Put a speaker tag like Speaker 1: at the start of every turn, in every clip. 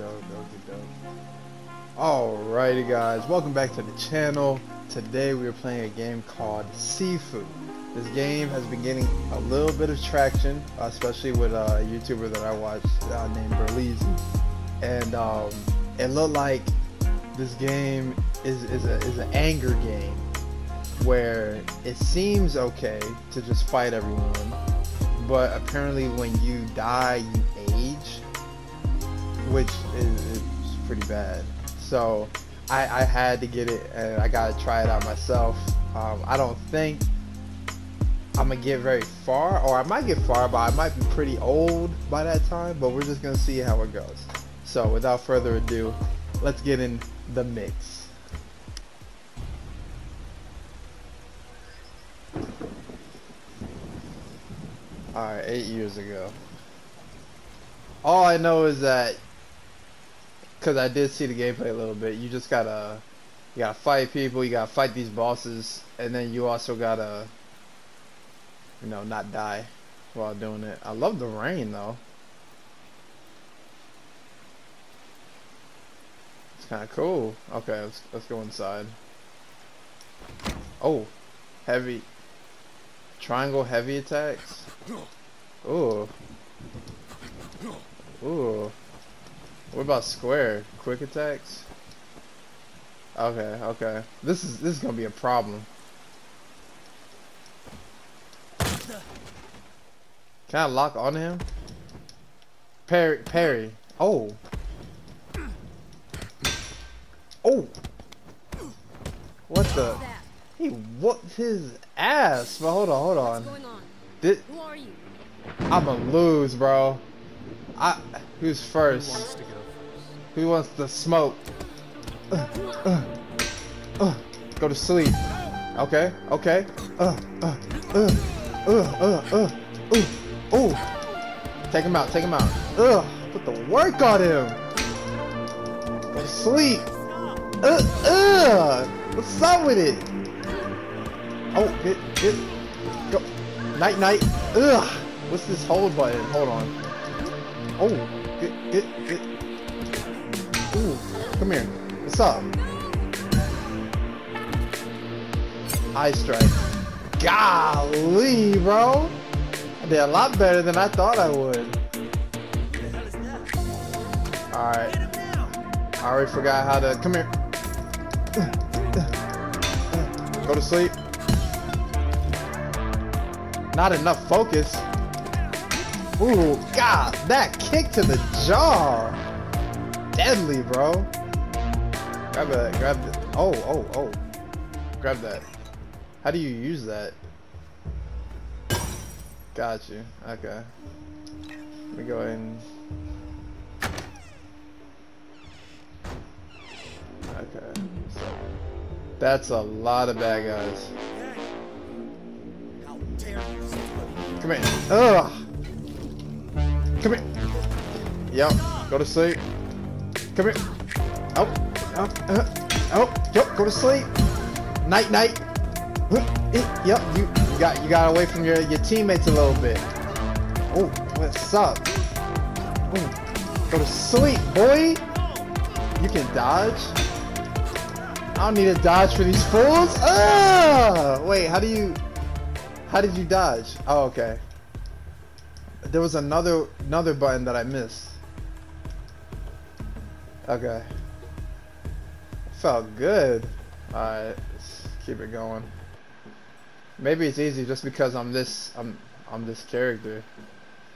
Speaker 1: dope, doke. Alrighty guys, welcome back to the channel. Today we are playing a game called Sifu. This game has been getting a little bit of traction, uh, especially with a YouTuber that I watch uh, named Berleezy. And um, it looked like this game is, is, a, is an anger game where it seems okay to just fight everyone, but apparently when you die, you which is, pretty bad. So I, I, had to get it, and I gotta try it out myself. Um, I don't think I'm gonna get very far, or I might get far, but I might be pretty old by that time. But we're just gonna see how it goes. So without further ado, let's get in the mix. Alright, eight years ago. All I know is that, because I did see the gameplay a little bit, you just gotta, you gotta fight people, you gotta fight these bosses, and then you also gotta, you know, not die while doing it. I love the rain though. It's kind of cool. Okay, let's let's go inside. Oh, heavy. Triangle heavy attacks. Ooh. Ooh. What about square? Quick attacks? Okay, okay. This is this is gonna be a problem. Can I lock on him? Parry parry. Oh. Oh. What the? He whooped his ass. But hold on, hold on.
Speaker 2: What's going on?
Speaker 1: Did,
Speaker 2: Who are you?
Speaker 1: I'ma lose, bro. I who's first?
Speaker 3: Who wants to
Speaker 1: smoke? Uh, uh, uh, go to sleep. Okay, okay. Uh, uh, uh, uh, uh, uh, uh. Take him out, take him out. Ugh, put the work on him. Go to sleep. Uh, uh. What's up with it? Oh, get, get, go. Night, night. Ugh. What's this hold button? Hold on. Oh, get, get, get. Ooh, come here. What's up? Eye strike. Golly, bro. I did a lot better than I thought I would. Alright. I already forgot how to. Come here. Go to sleep. Not enough focus. Ooh, God, that kick to the jaw. Deadly, bro. Grab that, grab that. Oh, oh, oh. Grab that. How do you use that? Got you. Okay. Let me go ahead and... Okay. So, that's a lot of bad guys. Come here. Ugh. Come here. Yep. Go to sleep. Come here. Oh. Oh. Uh, oh. Yep. Go to sleep. Night. Night. Eh, Yep. You, got you got away from your your teammates a little bit. Oh. What's up? Ooh. Go to sleep, boy. You can dodge. I don't need to dodge for these fools. Ah! Wait. How do you? How did you dodge? Oh, okay. There was another another button that I missed. Okay. Felt good. Alright, let's keep it going. Maybe it's easy just because I'm this I'm I'm this character.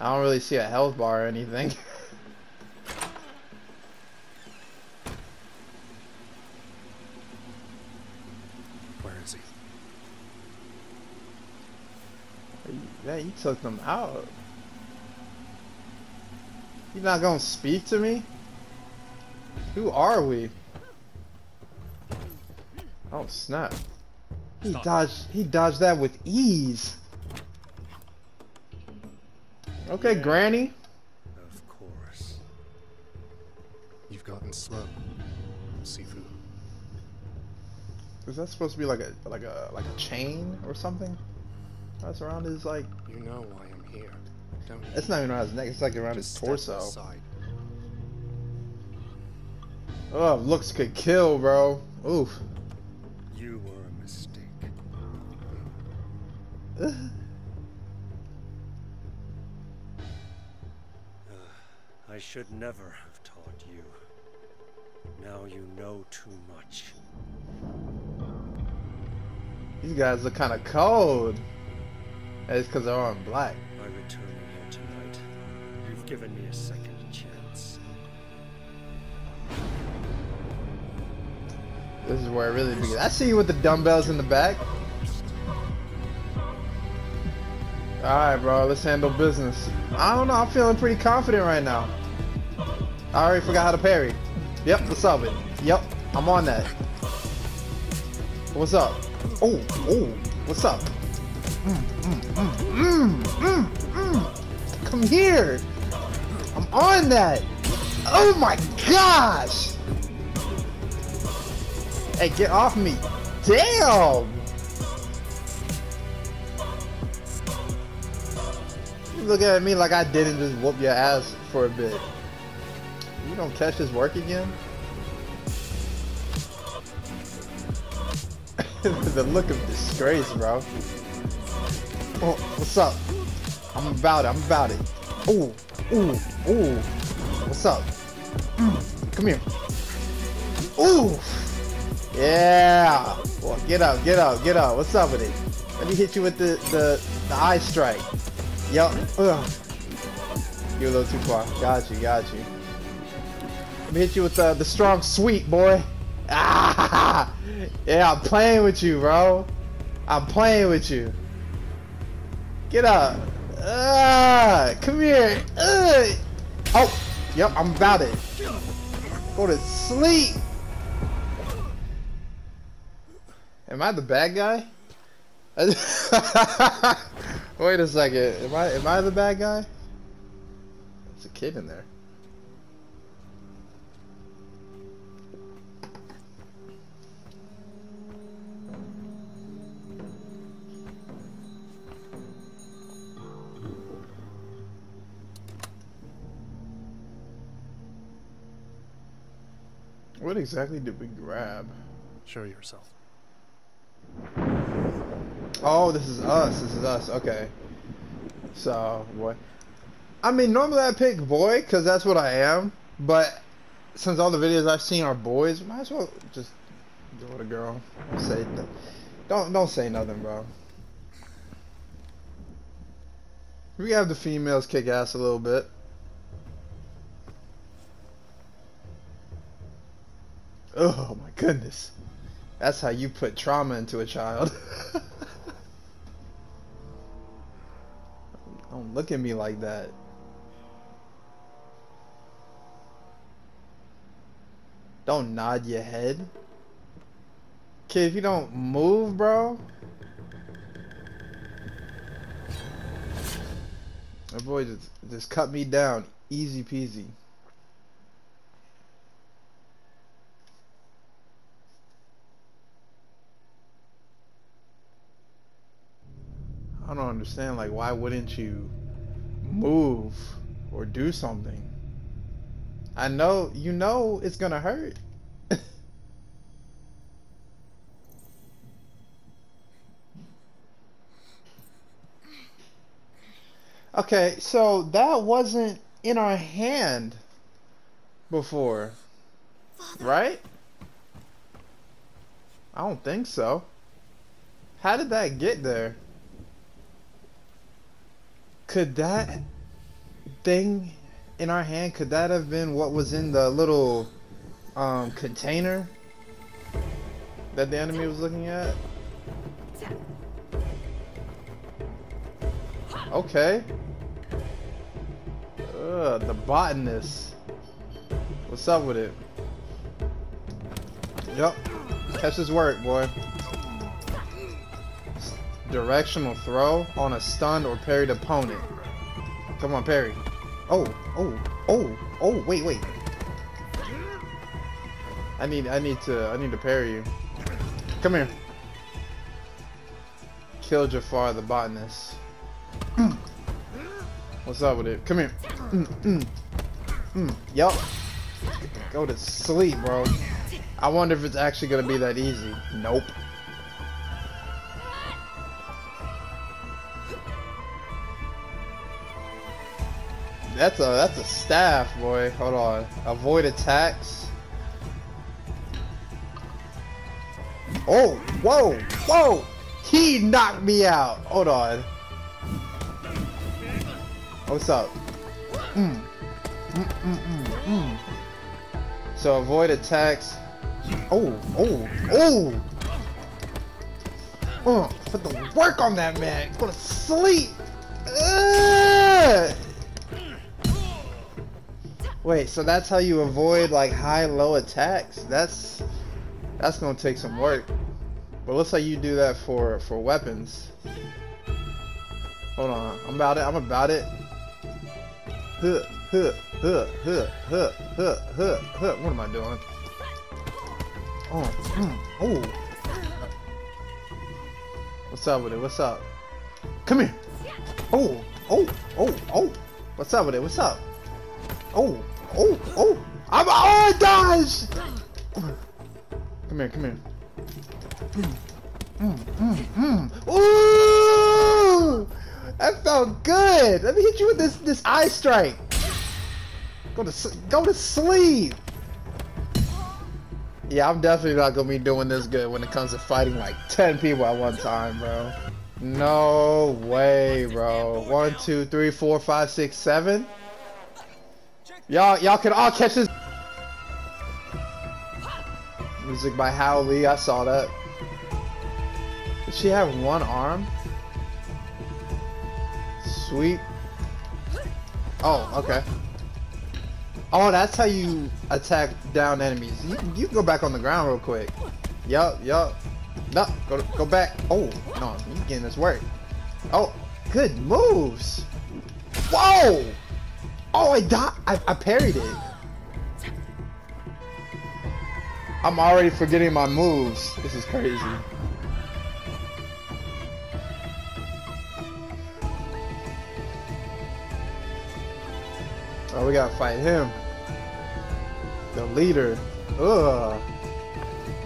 Speaker 1: I don't really see a health bar or anything.
Speaker 3: Where is he?
Speaker 1: yeah, you took them out. You not gonna speak to me? Who are we? Oh snap. He
Speaker 3: Stop.
Speaker 1: dodged he dodged that with ease. Okay, Granny.
Speaker 3: Of course. You've gotten slow, Sifu.
Speaker 1: Is that supposed to be like a like a like a chain or something? That's around his like
Speaker 3: You know why I'm here, don't
Speaker 1: it's not even around his neck, it's like around his torso.
Speaker 3: aside.
Speaker 1: Oh, looks could kill, bro. Oof.
Speaker 3: You were a mistake. I should never have taught you. Now you know too much.
Speaker 1: These guys look kind of cold. It's because they're all in black.
Speaker 3: By returning here tonight, you've given me a second
Speaker 1: This is where it really begins. I see you with the dumbbells in the back. Alright, bro, let's handle business. I don't know, I'm feeling pretty confident right now. I already forgot how to parry. Yep, up with it? Yep, I'm on that. What's up? Oh, oh, what's up? Mm, mm, mm, mm, mm, mm. Come here! I'm on that! Oh my gosh! Hey, get off me! Damn! You looking at me like I didn't just whoop your ass for a bit. You don't catch his work again? the look of disgrace, bro. Oh, what's up? I'm about it. I'm about it. Ooh, ooh, ooh. What's up? Mm, come here. Ooh. Yeah. Well, get up, get up, get up. What's up with it? Let me hit you with the the, the eye strike. Yup. Ugh. You're a little too far. Got you, got you. Let me hit you with the the strong sweep, boy. Ah! Yeah, I'm playing with you, bro. I'm playing with you. Get up. Ah! Come here. Uh. Oh, yep, I'm about it. Go to sleep. Am I the bad guy? Wait a second. Am I am I the bad guy? There's a kid in there. What exactly did we grab?
Speaker 3: Show yourself.
Speaker 1: Oh, this is us. This is us. Okay. So, boy. I mean, normally I pick boy because that's what I am. But since all the videos I've seen are boys, might as well just go with a girl. Say, don't don't say nothing, bro. We have the females kick ass a little bit. Oh my goodness. That's how you put trauma into a child. Don't look at me like that. Don't nod your head. Kid, if you don't move, bro. My boy just, just cut me down. Easy peasy. I don't understand. Like, why wouldn't you move or do something? I know, you know it's gonna hurt. okay, so that wasn't in our hand before,
Speaker 2: Father.
Speaker 1: right? I don't think so. How did that get there? Could that thing in our hand, could that have been what was in the little um, container that the enemy was looking at? Okay. Ugh, the botanist. What's up with it? Yep. Catch his work, boy. Directional throw on a stunned or parried opponent. Come on, parry. Oh, oh, oh, oh, wait, wait. I need, I need to, I need to parry you. Come here. Kill Jafar the botanist. What's up with it? Come here. Mm, mm, mm. Yup. Go to sleep, bro. I wonder if it's actually gonna be that easy. Nope. That's a that's a staff, boy. Hold on. Avoid attacks. Oh, whoa, whoa! He knocked me out. Hold on. What's up? Mm. Mm, mm, mm, mm. So avoid attacks. Oh, oh, oh! Oh, put the work on that man. Go to sleep. Wait, so that's how you avoid like high low attacks? That's that's gonna take some work. But looks like you do that for for weapons. Hold on, I'm about it. I'm about it. Huh, huh, huh, huh, huh, huh, huh, huh. What am I doing? Oh, mm, oh. What's up with it? What's up? Come here. Oh, oh, oh, oh. What's up with it? What's up? Oh, oh, oh. I'm oh gosh. Come here, come here. Mm, mm, mm. Ooh! That felt good. Let me hit you with this this eye strike. Go to go to sleep. Yeah, I'm definitely not gonna be doing this good when it comes to fighting like 10 people at one time, bro. No way, bro. One, two, three, four, five, six, seven. Y'all, y'all can all catch this. Music by Howie Lee, I saw that. Does she have one arm? Sweet. Oh, okay. Oh, that's how you attack down enemies. You, you can go back on the ground real quick. Yup, yup. No, go go back. Oh, no, you getting this work. Oh, good moves. Whoa! Oh, I died. I, I parried it. I'm already forgetting my moves. This is crazy. Oh, we gotta fight him. The leader. Ugh.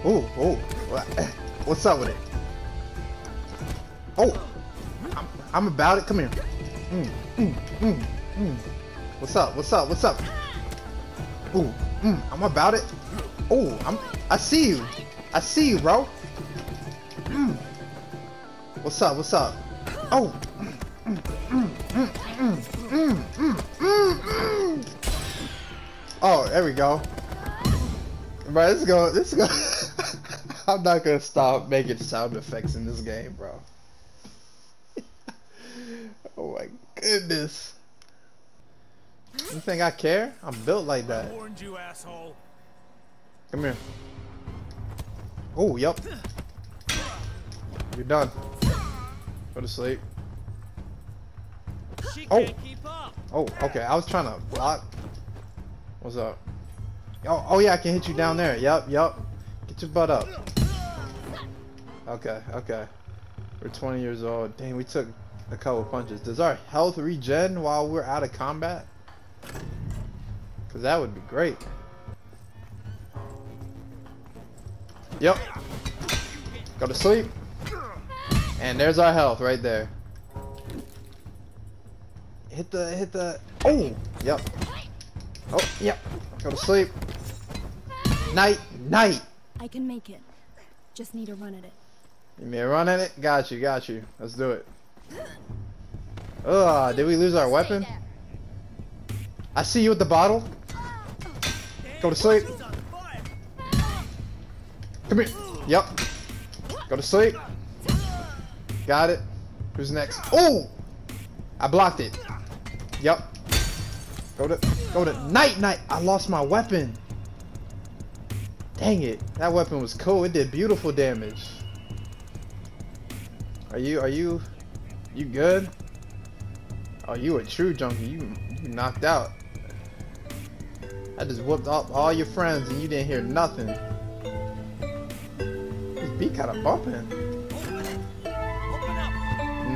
Speaker 1: Oh, oh. What's up with it? Oh. I'm, I'm about it. Come here. Mm, mm, mm, mm. What's up? What's up? What's up? Ooh. Mm, I'm about it. Oh, I'm. I see you. I see you, bro. Mm. What's up? What's up? Oh. Oh, there we go. Bro, this is going. This is going. I'm not gonna stop making sound effects in this game, bro. oh my goodness. You think I care? I'm built like that.
Speaker 3: warned you, asshole.
Speaker 1: Come here. Oh, yep. You're done. Go to sleep.
Speaker 3: She
Speaker 1: Oh.
Speaker 3: can't keep up.
Speaker 1: Oh, okay. I was trying to block. What's up? Oh, oh yeah, I can hit you down there. Yep, yep. Get your butt up. Okay, okay. We're 20 years old. Dang, we took a couple punches. Does our health regen while we're out of combat? Cause that would be great. Yep. Go to sleep. And there's our health right there. Hit the hit the Oh yep. Oh yep. Go to sleep. Night night.
Speaker 2: I can make it. Just need to run at it.
Speaker 1: You may run at it? Got you, got you. Let's do it. Ugh, did we lose our weapon? I see you with the bottle. Go to sleep. Come here. Yep. Go to sleep. Got it. Who's next? Oh! I blocked it. Yep. Go to go to night night. I lost my weapon. Dang it. That weapon was cool. It did beautiful damage. Are you are you you good? Oh, you a true junkie. You you knocked out. I just whooped up all your friends and you didn't hear nothing. This beat kind of bumping.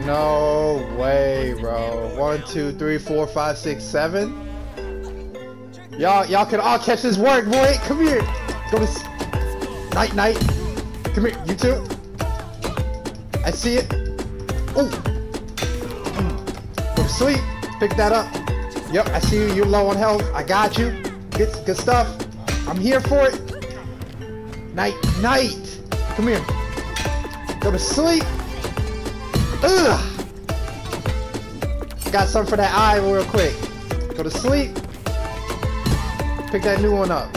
Speaker 1: No way, bro. One, two, three, four, five, six, seven. Y'all, y'all can all catch this work, boy. Come here. Go to night, night. Come here, you two. I see it. Oh. Go to sleep. Pick that up. Yep, I see you. You're low on health. I got you. Good, good stuff. I'm here for it. Night, night. Come here. Go to sleep. Ugh. Got something for that eye real quick. Go to sleep. Pick that new one up.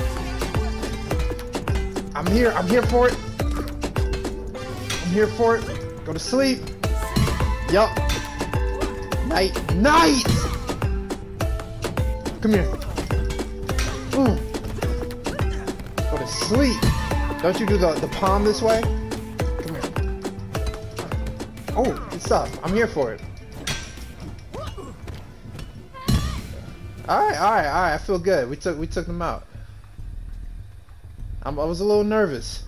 Speaker 1: I'm here. I'm here for it. I'm here for it. Go to sleep. Yup. Night. Night. Come here. Sleep. Don't you do the, the palm this way? Come here. Oh, good stuff. I'm here for it. Alright, alright, alright. I feel good. We took we took them out. I'm, I was a little nervous.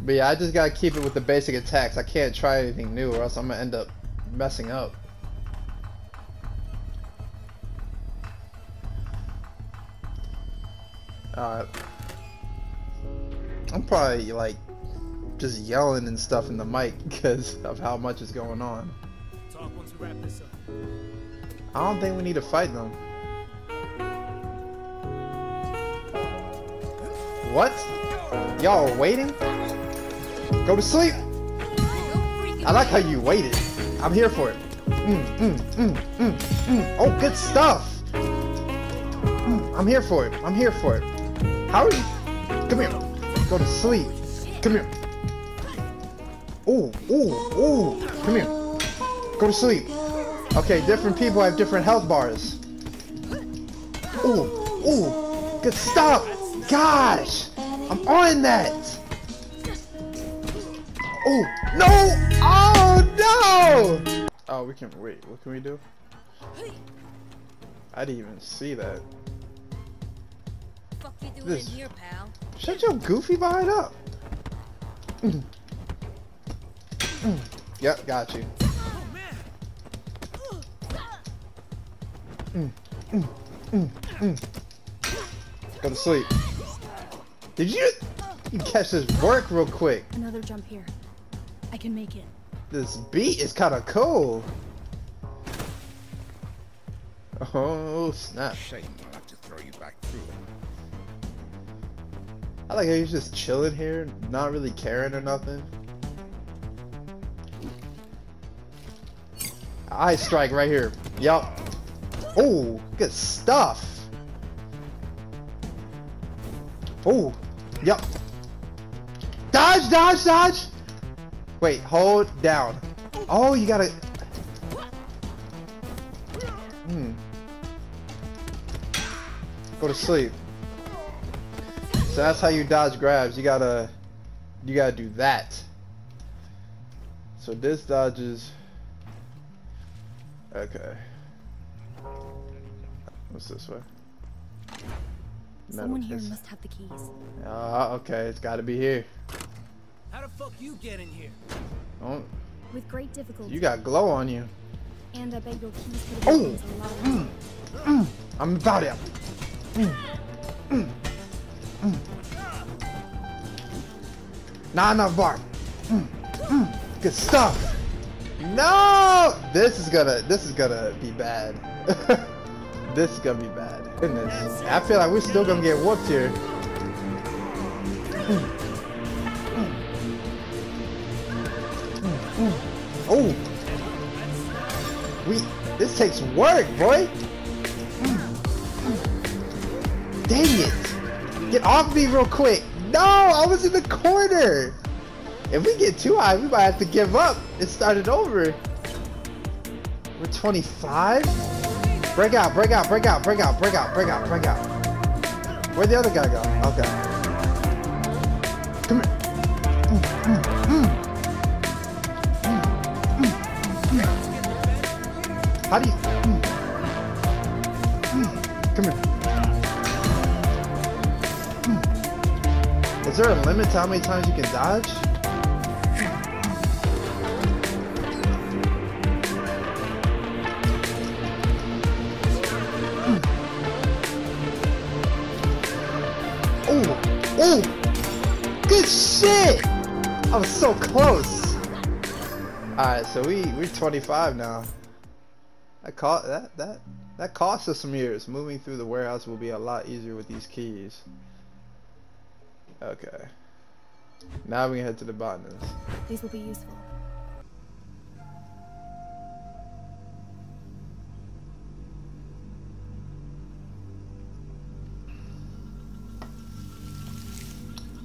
Speaker 1: But yeah, I just gotta keep it with the basic attacks. I can't try anything new or else I'm gonna end up messing up. Alright. I'm probably like just yelling and stuff in the mic because of how much is going on.
Speaker 4: Talk once we wrap this up.
Speaker 1: I don't think we need to fight them. What? Y'all are waiting? Go to sleep. I like how you waited. I'm here for it. Mm, mm, mm, mm, mm. Oh, good stuff. Mm, I'm here for it. I'm here for it. How are you? Come here. Go to sleep. Come here. Ooh, ooh, ooh. Come here. Go to sleep. Okay, different people have different health bars. Ooh, ooh, good stuff. Gosh, I'm on that. Oh no! Oh no! Oh, we can wait. What can we do? I didn't even see that.
Speaker 5: Fuck you doing
Speaker 1: This-
Speaker 5: in here, pal?
Speaker 1: Shut your goofy behind up. Mm. Mm. Yep, got you.
Speaker 4: Oh man!
Speaker 1: Go to sleep. Did you? You catch this work real quick.
Speaker 2: Another jump here. I can make it.
Speaker 1: This beat is kind of cool. Oh snap!
Speaker 6: Shame
Speaker 1: I like how he's just chilling here, not really caring or nothing. Eye strike right here. Yup. Oh, good stuff. Oh, yup. Dodge, dodge, dodge. Wait, hold down. Oh, you gotta. Hmm. Go to sleep. So that's how you dodge grabs. You gotta, you gotta do that. So this dodges. Okay. What's this way? Metal
Speaker 2: Someone here must have the keys.
Speaker 1: Ah, okay. It's gotta be here.
Speaker 4: How the fuck you get in here?
Speaker 1: Oh,
Speaker 2: With great difficulty.
Speaker 1: you got glow on you.
Speaker 2: And I bet your keys could have
Speaker 1: Oh!
Speaker 2: opened a lot of doors.
Speaker 1: I'm about it. Mm. Not enough bark. Mm. Mm. Good stuff. No! This is gonna this is gonna be bad. this is gonna be bad. Goodness. I feel like we're still gonna get whooped here. Oh! We this takes work, boy. Dang it! Get off me real quick! No, I was in the corner. If we get too high, we might have to give up and start it over. We're 25. Break out! Break out! Break out! Break out! Break out! Break out! Break out! Where'd the other guy go? Okay. Come here. How do you? there a limit to how many times you can dodge? oh, oh, good shit! I was so close. Alright, so we we're 25 now. That cost that that that cost us some years. Moving through the warehouse will be a lot easier with these keys. Okay. Now we can head to the botanist.
Speaker 2: These will be useful.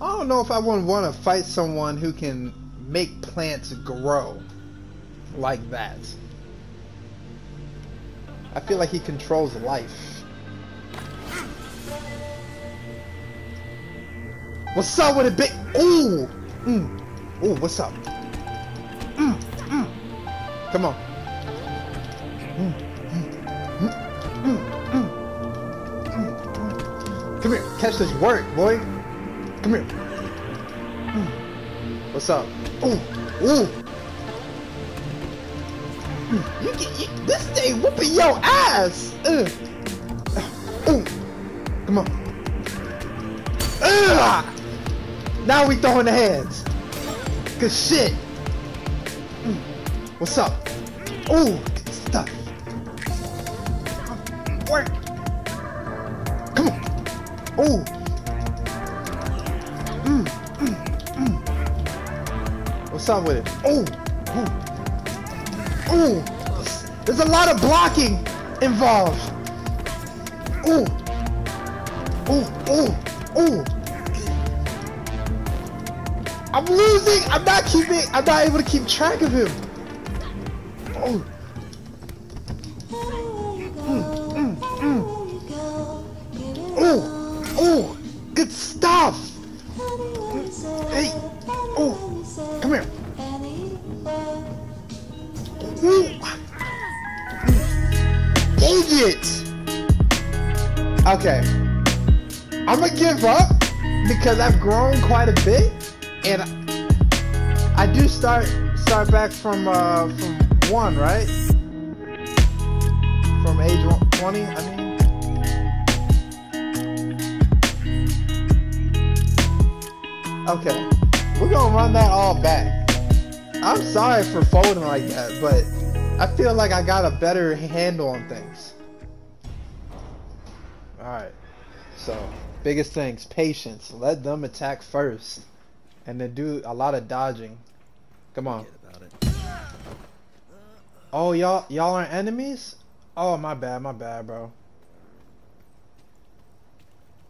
Speaker 1: I don't know if I would want to fight someone who can make plants grow like that. I feel like he controls life. What's up with it, big? Ooh, mm. ooh, what's up? Mm, mm. Come on. Mm, mm, mm, mm, mm. Come here, catch this work, boy. Come here. Mm. What's up? Ooh, ooh. Mm, You get you, this thing whooping your ass. Ugh. Ooh. Come on. Ugh. Now we throwing the hands. Good shit. Mm. What's up? Ooh, good stuff. Work. Come on. Ooh. Mm, mm, mm. What's up with it? Oh, ooh, ooh. There's a lot of blocking involved. Ooh, ooh, ooh, ooh. I'm losing. I'm not keeping. I'm not able to keep track of him. Do start start back from uh from one, right? From age 20, I mean. Okay, we're gonna run that all back. I'm sorry for folding like that, but I feel like I got a better handle on things. Alright, so biggest things, patience. Let them attack first, and then do a lot of dodging. Come on. Oh, y'all, y'all are enemies? Oh, my bad, my bad, bro.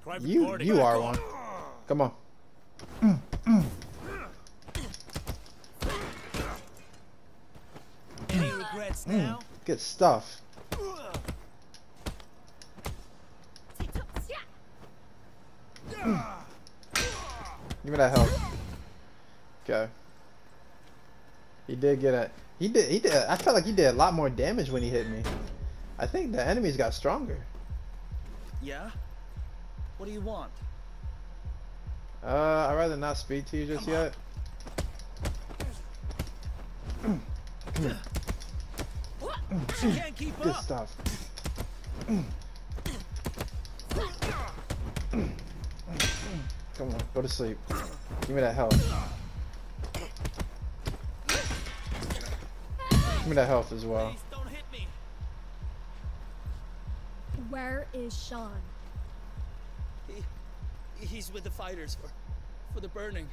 Speaker 4: Private
Speaker 1: You,
Speaker 4: party.
Speaker 1: you are one. Come on.
Speaker 4: Any regrets
Speaker 1: Mm,
Speaker 4: now?
Speaker 1: good stuff. Give me that health. Okay. He did get a. He did. He did. I felt like he did a lot more damage when he hit me. I think the enemies got stronger.
Speaker 5: Yeah? What do you want?
Speaker 1: Uh, I'd rather not speak to you just yet.
Speaker 4: She can't keep
Speaker 1: Good
Speaker 4: up.
Speaker 1: stuff. Come on, go to sleep. Give me that health. Give me that health as well.
Speaker 4: Please don't hit me.
Speaker 2: Where is Sean?
Speaker 5: He, he's with the fighters for, for the burning.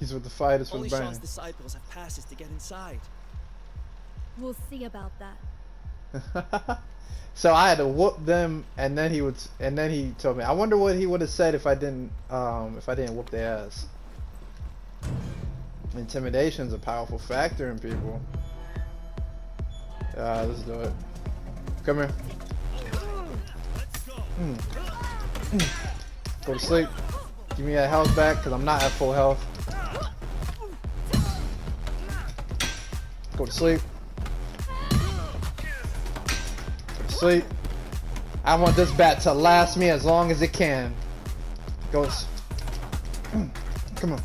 Speaker 1: He's with the fighters for the burning.
Speaker 5: Only
Speaker 1: the
Speaker 5: Sean's
Speaker 1: burning.
Speaker 5: disciples have passes to get inside.
Speaker 2: We'll see about that.
Speaker 1: so I had to whoop them, and then he would, and then he told me. I wonder what he would have said if I didn't, um, if I didn't whoop their ass. Intimidation's a powerful factor in people. Uh, let's do it. Come here.
Speaker 4: Let's go.
Speaker 1: Go to sleep. Give me that health back, cause I'm not at full health. Go to sleep. Go to sleep. I want this bat to last me as long as it can. Goes. Come on.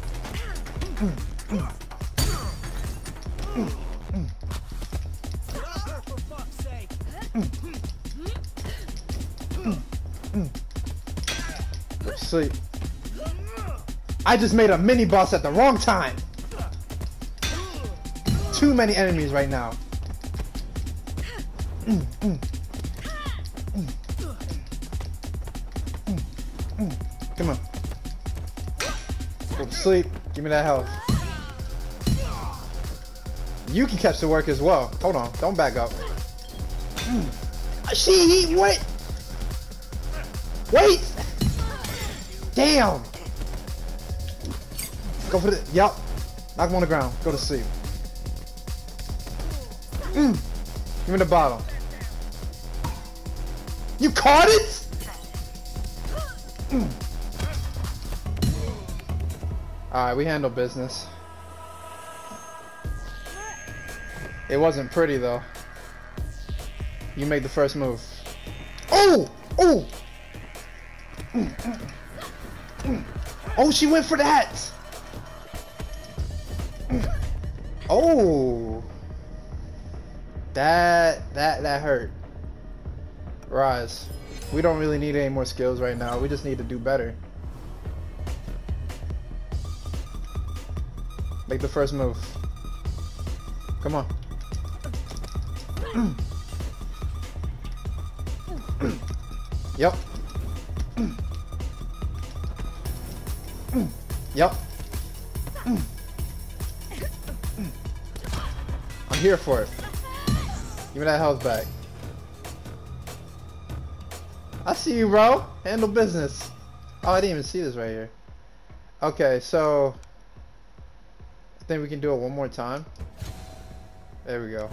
Speaker 1: I just made a mini boss at the wrong time. Too many enemies right now. Come on. Go to sleep. Give me that health. You can catch the work as well. Hold on. Don't back up. Mm. She, he, wait. Wait. Damn. Go for the, yep. Knock him on the ground. Go to sleep. Mm. Give me the bottle. You caught it? Mm. Alright, we handle business. It wasn't pretty though. You made the first move. Oh! Oh! Mm, mm. Oh, she went for that! Oh! That, that, that hurt. Rise. We don't really need any more skills right now. We just need to do better. Make the first move. Come on. yep. Yep. I'm here for it. Give me that health back. I see you, bro. Handle business. Oh, I didn't even see this right here. Okay, so I think we can do it one more time. There we go.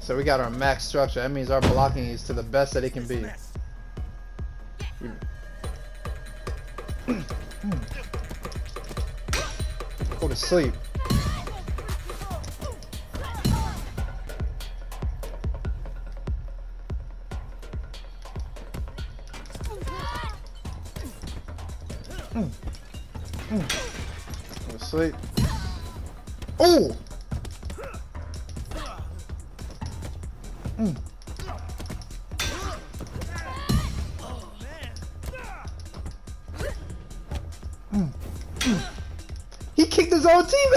Speaker 1: So we got our max structure. That means our blocking is to the best that it can be. Go to sleep. Mm. Mm. Go to sleep. Oh!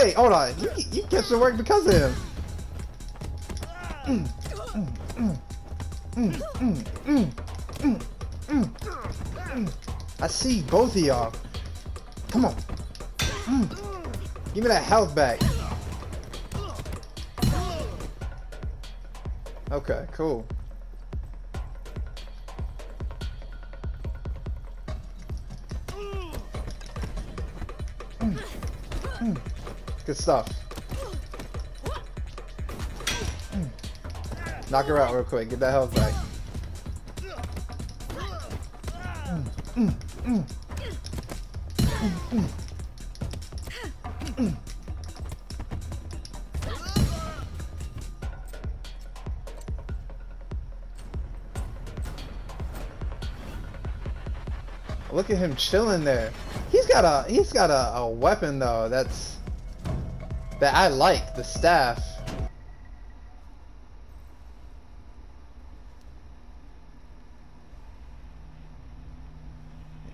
Speaker 1: Hey, hold on. You, you get some work because of him. I see both of y'all. Come on. Give me that health back. Okay, cool. Stuff. Knock her out real quick. Get that health back. Look at him chilling there. He's got a he's got a, a weapon though that's that I like, the staff.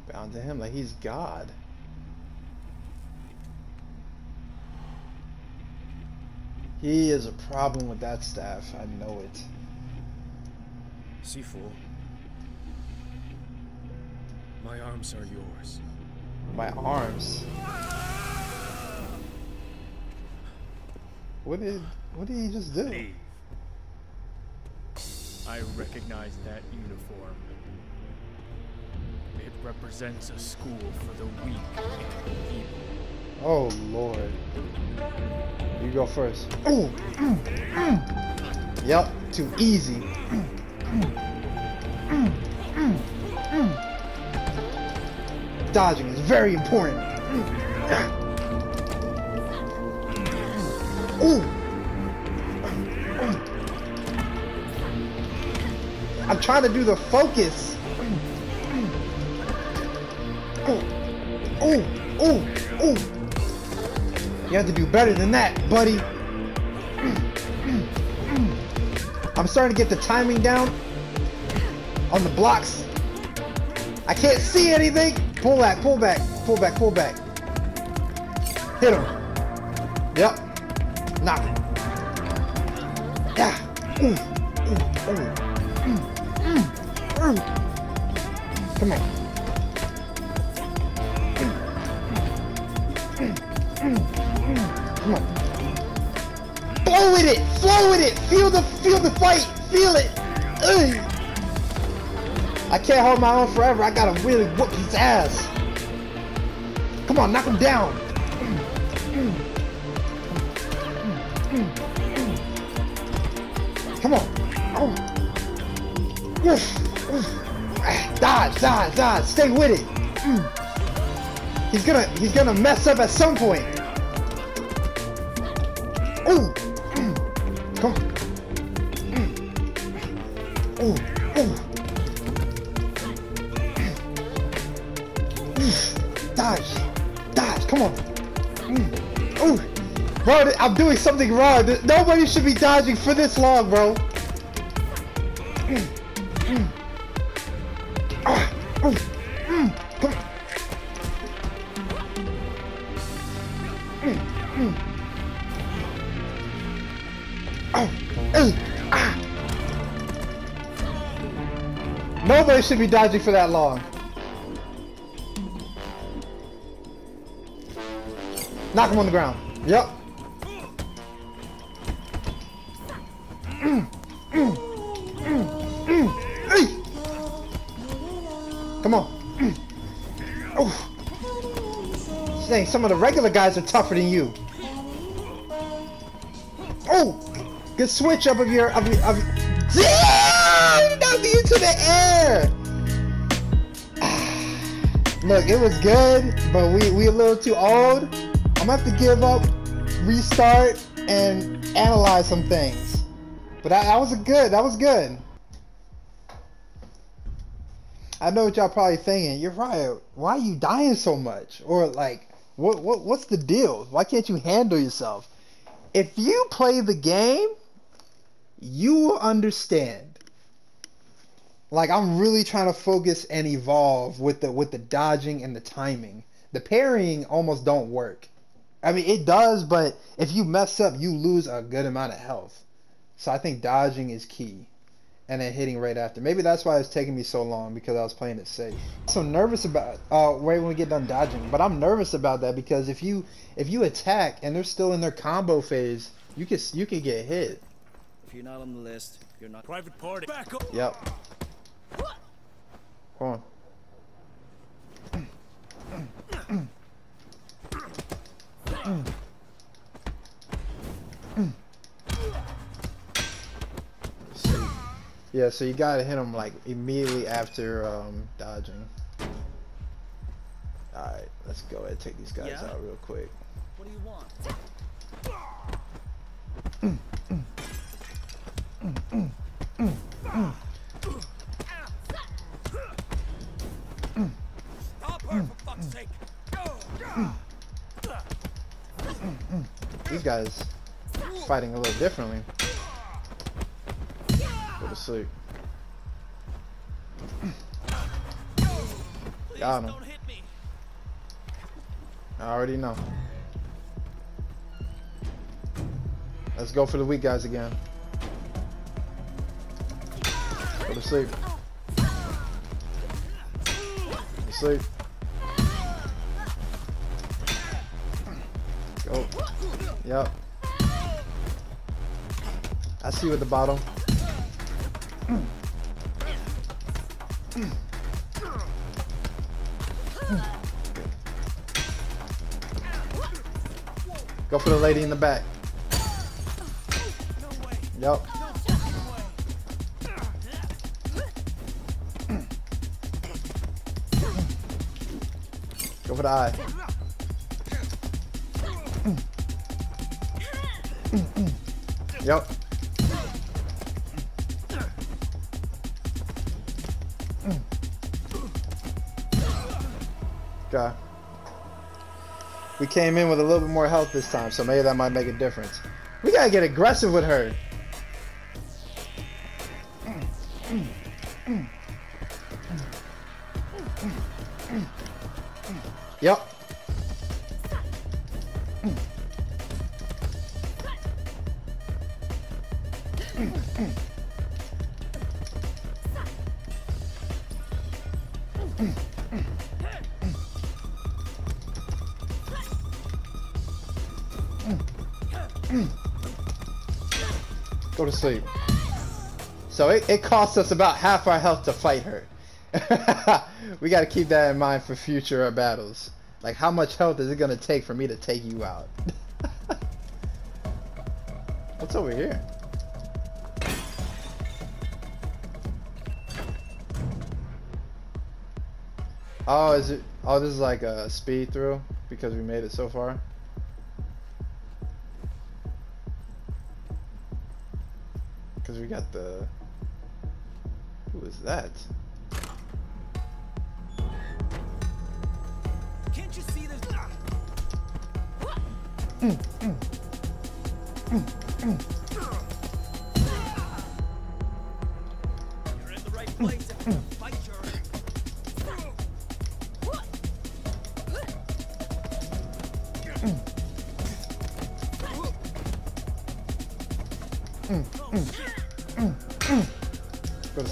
Speaker 1: Bound to him like he's God. He is a problem with that staff, I know it.
Speaker 7: Sifu, my arms are yours.
Speaker 1: My arms. What did what did he just do?
Speaker 3: Leave.
Speaker 7: I recognize that uniform. It represents a school for the weak and evil.
Speaker 1: Oh lord. You go first. Oh. Mm, mm. Yep, too easy. Mm, mm, mm, mm. Dodging is very important. Ooh. I'm trying to do the focus. Ooh. Ooh. Ooh. Ooh. You have to do better than that, buddy. I'm starting to get the timing down on the blocks. I can't see anything. Pull back, pull back, pull back, pull back. Hit him. Yep. Him. Yeah. Mm. Mm. Mm. Come on. Come on. Flow with it! Flow with it! Feel the feel the fight! Feel it! Ugh. I can't hold my own forever. I gotta really whoop his ass. Come on, knock him down. Come on. Oh. Ah, Dodge, dodge, dodge. Stay with it. Mm. He's gonna he's gonna mess up at some point. Ooh. I'm doing something wrong. Nobody should be dodging for this long, bro. Nobody should be dodging for that long. Knock him on the ground. Yep. Some of the regular guys are tougher than you. Oh! Good switch up of your of your of your Damn! Knocked you to the air! Ah, look, it was good, but we we a little too old. I'm gonna have to give up, restart, and analyze some things. But that, that was good. That was good. I know what y'all probably thinking. You're right. Why are you dying so much? Or like, what what what's the deal? Why can't you handle yourself? If you play the game, you will understand. Like I'm really trying to focus and evolve with the with the dodging and the timing. The parrying almost don't work. I mean it does, but if you mess up, you lose a good amount of health. So I think dodging is key. And then hitting right after. Maybe that's why it's taking me so long because I was playing it safe. So nervous about uh right when we get done dodging. But I'm nervous about that because if you if you attack and they're still in their combo phase, you can you can get hit.
Speaker 5: If you're not on the list, you're not.
Speaker 4: Private party. Back up.
Speaker 1: Yep. Come on. Yeah, so you gotta hit him like immediately after um, dodging. Alright, let's go ahead and take these guys
Speaker 5: Yeah?
Speaker 1: out real quick.
Speaker 5: What do you want?
Speaker 4: Stop her, for fuck's sake.
Speaker 1: These guys fighting a little differently. To Got him.
Speaker 5: don't hit me.
Speaker 1: I already know. Let's go for the weak guys again. Go to sleep. Go to sleep. Go. Yep. I see you at the bottom. Go for the lady in the back. Yep. Go for the eye. Yep. Okay. We came in with a little bit more health this time, so maybe that might make a difference. We gotta get aggressive with her. Yep. Go to sleep. So it, it costs us about half our health to fight her. we got to keep that in mind for future battles. Like, how much health is it to take for me to take you out? What's over here? Oh, is it? Oh, this is like a speed through because we made it so far. Because we got the. Who is that?
Speaker 4: Can't you see this? Mm, mm, mm, You're in the right place.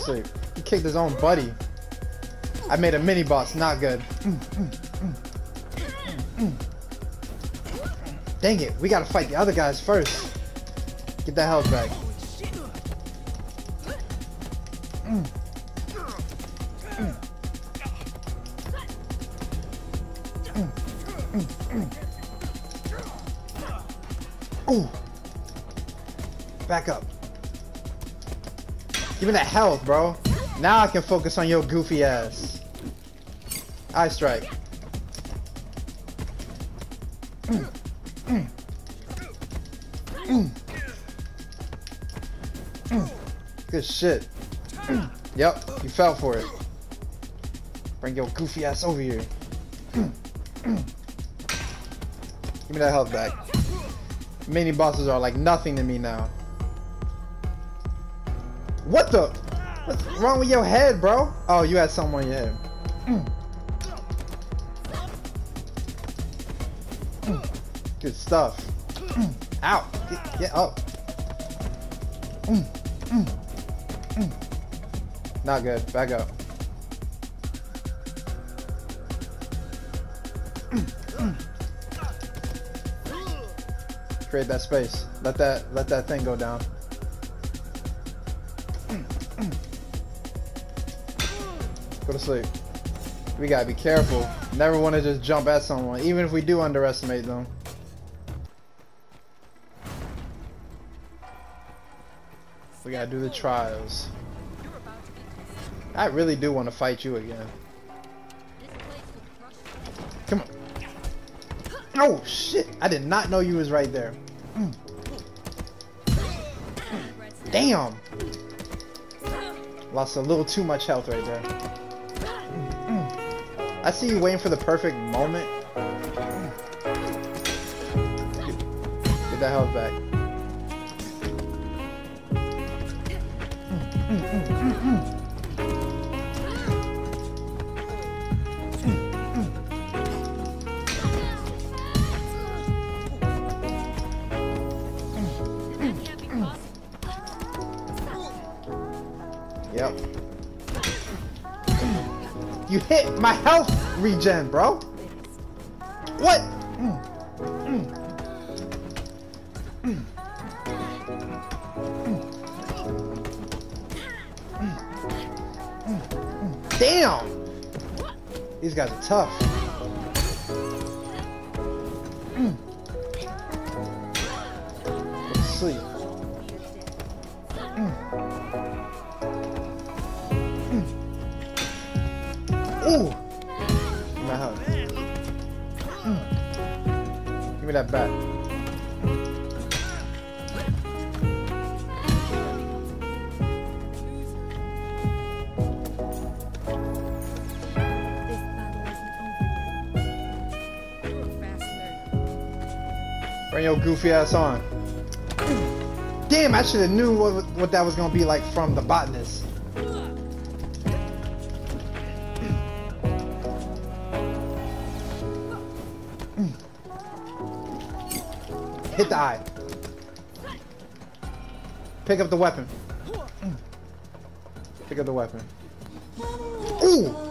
Speaker 1: He kicked his own buddy. I made a mini boss, not good. Dang it, we gotta fight the other guys first. Get that health back. Back up. Give me that health, bro. Now I can focus on your goofy ass. Eye strike. Good shit. yep, you fell for it. Bring your goofy ass over here. Give me that health back. Mini bosses are like nothing to me now. What the? What's wrong with your head, bro? Oh, you had something on your head. Good stuff. Ow! Get, get up. Not good. Back up. Create that space. Let that let that thing go down. We gotta be careful. Never want to just jump at someone, even if we do underestimate them. We gotta do the trials. I really do want to fight you again. Come on. Oh shit! I did not know you was right there. Mm. Damn! Lost a little too much health right there. I see you waiting for the perfect moment. Get that health back. Yep. You hit my health regen, bro. What? Damn! These guys are tough. Goofy ass on. Damn, I should have knew what, what that was gonna be like from the botanist. Hit the eye. Pick up the weapon. Pick up the weapon. Ooh!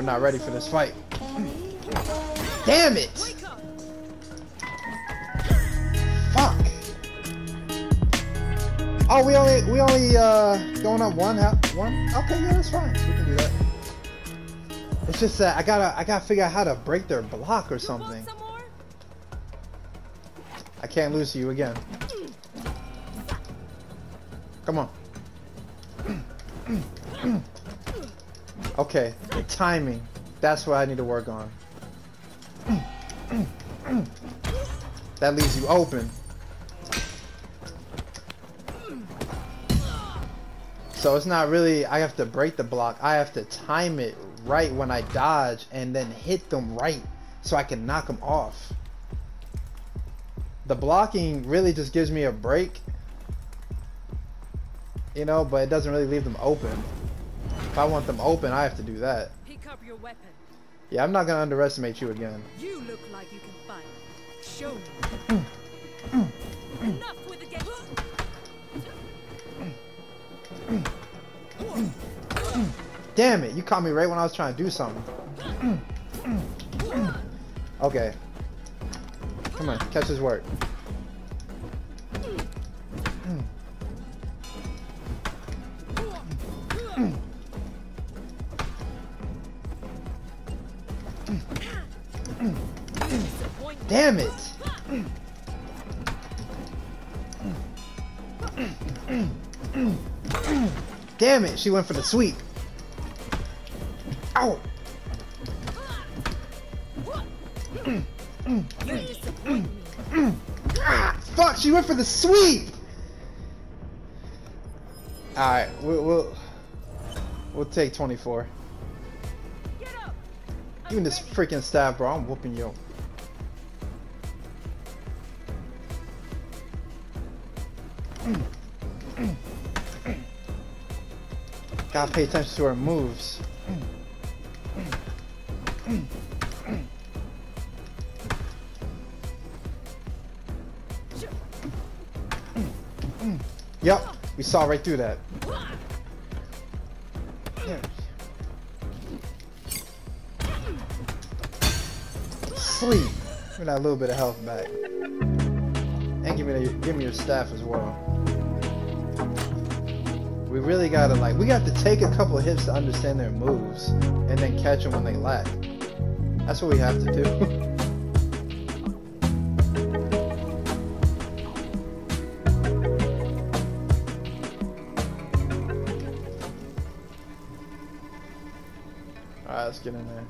Speaker 1: We're not ready for this fight. Damn it! Fuck! Oh, we only we only uh going up one one. Okay, yeah, that's fine. We can do that. It's just that I gotta I gotta figure out how to break their block or something. I can't lose to you again. Come on. Okay, the timing. That's what I need to work on. That leaves you open. So it's not really, I have to break the block. I have to time it right when I dodge and then hit them right so I can knock them off. The blocking really just gives me a break. You know, but it doesn't really leave them open. If I want them open, I have to do that.
Speaker 2: Pick up your weapon.
Speaker 1: Yeah, I'm not gonna underestimate you again.
Speaker 2: You look like you can fight. Show me. Enough with the game.
Speaker 1: Damn it, you caught me right when I was trying to do something. Okay. Come on, catch his work. Damn it, she went for the sweep. Ow!
Speaker 2: Me.
Speaker 1: Ah, fuck, she went for the sweep! Alright, we'll, we'll, we'll take 24.
Speaker 2: Get up.
Speaker 1: Even this freaking stab, bro, I'm whooping you. Gotta pay attention to her moves. Yep, we saw right through that. Sleep. Give me that little bit of health back. And give me the, give me your staff as well. We really gotta like we got to take a couple hits to understand their moves and then catch them when they lack. That's what we have to do. Alright, let's get in there.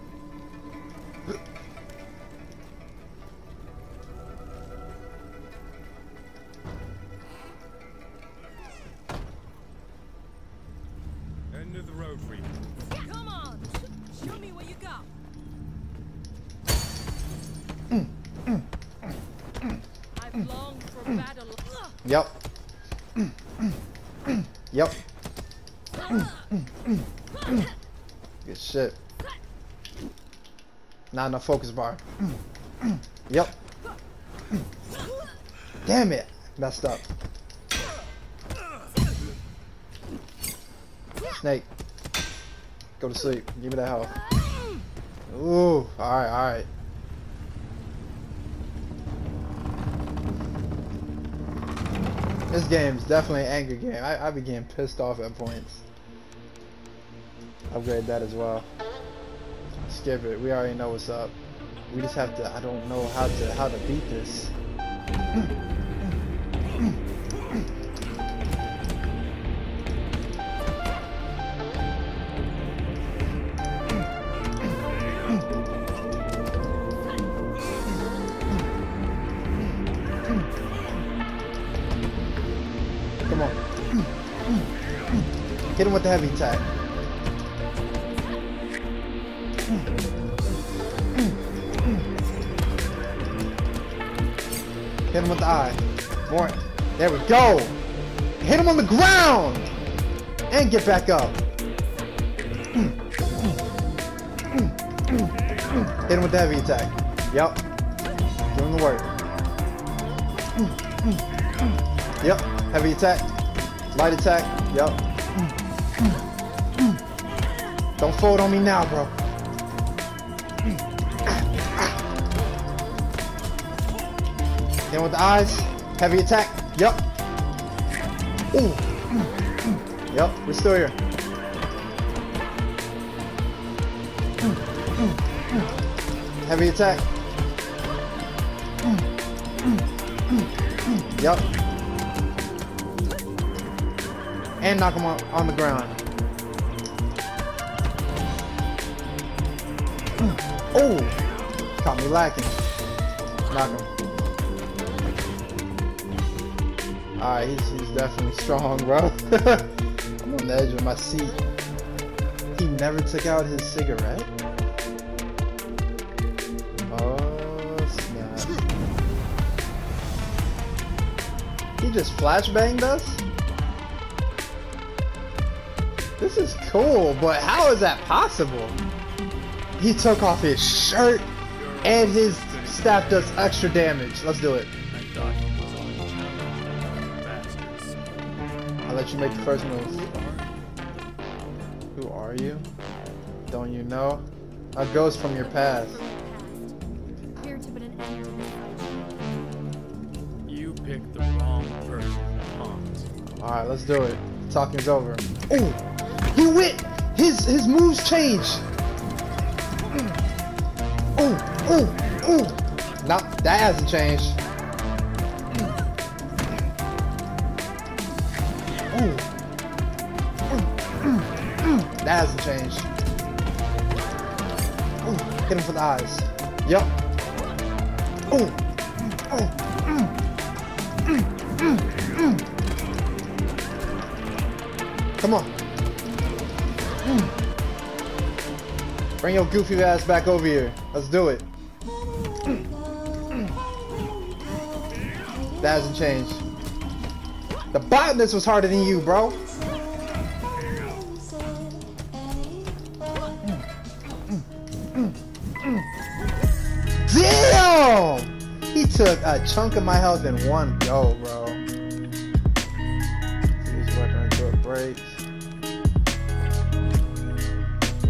Speaker 1: Not enough focus bar. Yep. Damn it. Messed up. Snake. Go to sleep. Give me that health. Ooh. Alright, alright. This game's definitely an anger game. I, I be getting pissed off at points. Upgrade that as well. Skip it. We already know what's up. We just have to. I don't know how to how to beat this. Come on. Hit him with the heavy attack. Hit him with the eye. More. There we go. Hit him on the ground. And get back up. Hit him with the heavy attack. Yep. Him the work. Yep. Heavy attack. Light attack. Yep. Don't fold on me now, bro. With the eyes. Heavy attack. Yep. Ooh. Yep, we're still here. Heavy attack. Yep. And knock him on, on the ground. Oh! Caught me lacking. Knock him. Alright, he's, he's definitely strong, bro. I'm on the edge of my seat. He never took out his cigarette? Oh, snap. He just flashbanged us? This is cool, but how is that possible? He took off his shirt and his staff does extra damage. Let's do it. Let you make the first move. Who are you? Don't you know? A ghost from your past.
Speaker 2: Here to put an end to this fight.
Speaker 7: You picked the wrong person.
Speaker 1: Alright, let's do it. Talking's over. Oh! He went! His his moves changed! Oh, oh, oh! Nah, that hasn't changed. Him for the eyes. Yep. Oh. Oh. Come on. Bring your goofy ass back over here. Let's do it. That hasn't changed. The botanist was harder than you, bro. A chunk of my health in one go, bro.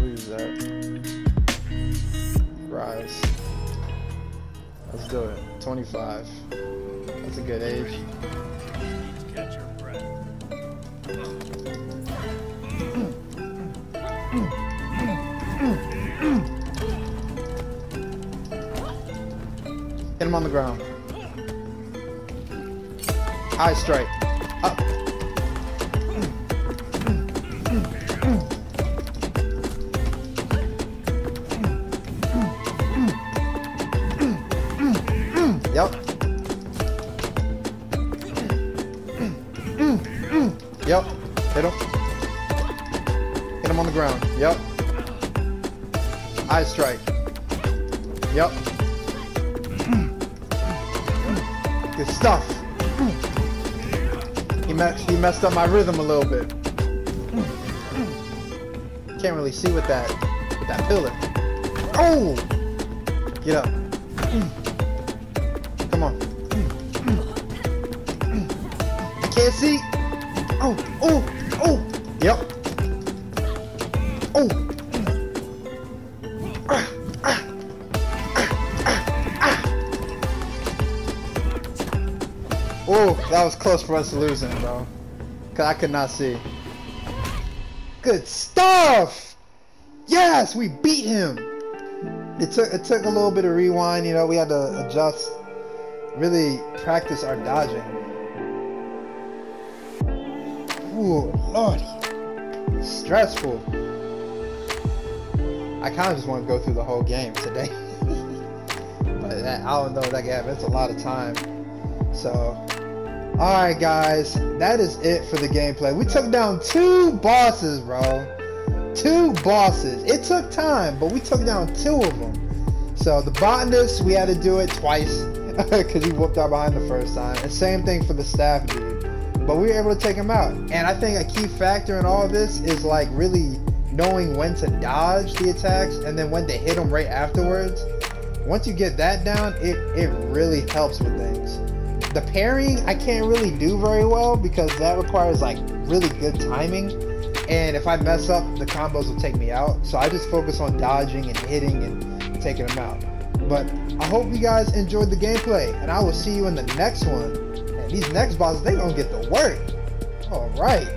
Speaker 1: Use that. Rise. Let's do it. 25. That's a good age. Hit him on the ground. Eye strike. Up. Yep. Yep. Hit him. Hit him on the ground. Yep. Eye strike. Yep. Good stuff. He messed up my rhythm a little bit. Can't really see with that with that pillar. Oh! Get up. Come on. I can't see. Close for us losing, bro. Cause I could not see. Good stuff! Yes, we beat him! It took it took a little bit of rewind, you know, we had to adjust, really practice our dodging. Ooh, lordy. Stressful. I kind of just want to go through the whole game today. but that, I don't know that gap. It's a lot of time. So, alright guys, that is it for the gameplay. We took down two bosses, bro. Two bosses. It took time, but we took down two of them. So the botanist, we had to do it twice because he whooped our behind the first time. And same thing for the staff dude. but we were able to take him out. And I think a key factor in all this is like really knowing when to dodge the attacks and then when to hit them right afterwards. Once you get that down, it, it really helps with things. The parrying, I can't really do very well because that requires like really good timing. And if I mess up, the combos will take me out. So I just focus on dodging and hitting and taking them out. But I hope you guys enjoyed the gameplay, and I will see you in the next one. And these next bosses, they gonna get the work. All right.